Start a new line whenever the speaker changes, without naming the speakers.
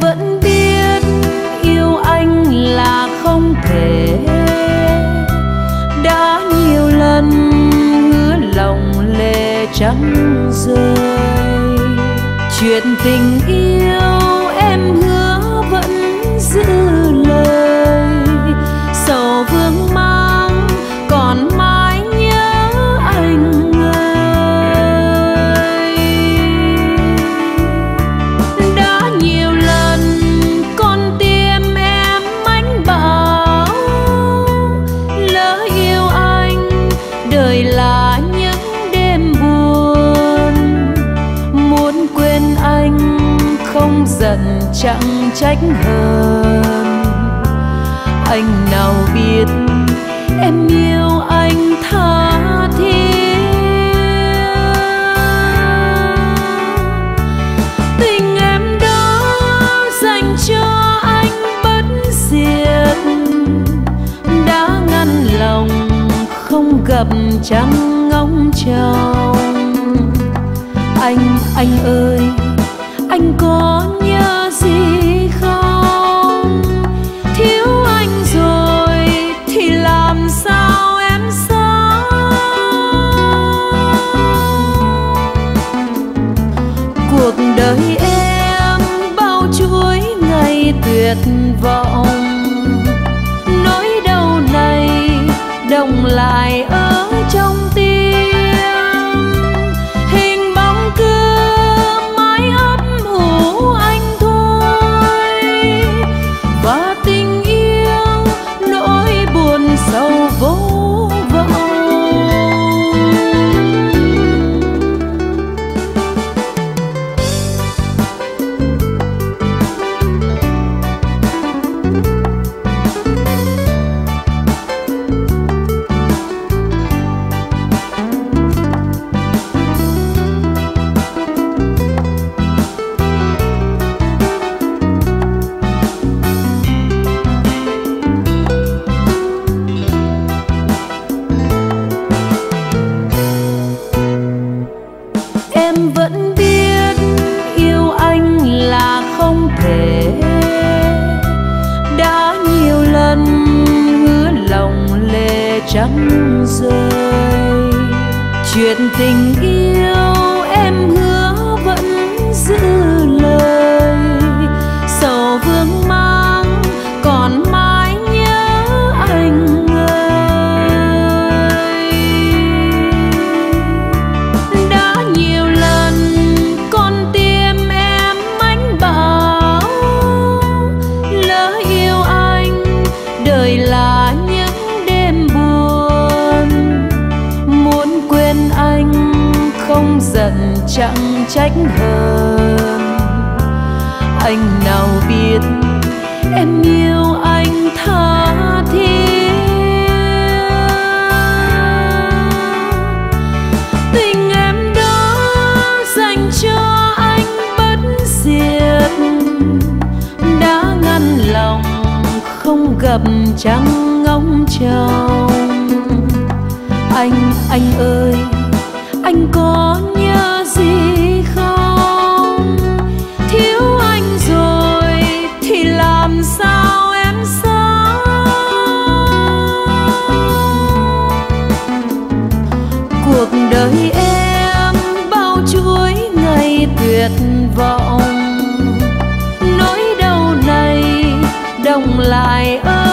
vẫn biết yêu anh là không thể. Đã nhiều lần hứa lòng lệ trắng rơi, chuyện tình yêu không giận chẳng trách hơn. Anh nào biết em yêu anh tha thiết? Tình em đó dành cho anh bất diệt, đã ngăn lòng không gặp trăng ngóng trông. Anh anh ơi anh có nhớ gì không? Thiếu anh rồi thì làm sao em sống? Cuộc đời em bao chuỗi ngày tuyệt vọng. Nỗi đau này đồng lại ơi. Trắng rơi. Chuyện tình yêu giận chẳng trách hơn anh nào biết em yêu anh tha thiết? Tình em đó dành cho anh bất diệt, đã ngăn lòng không gặp trăng ngóng trông. Anh anh ơi, anh có vọng. Nỗi đau này đồng lại ơi.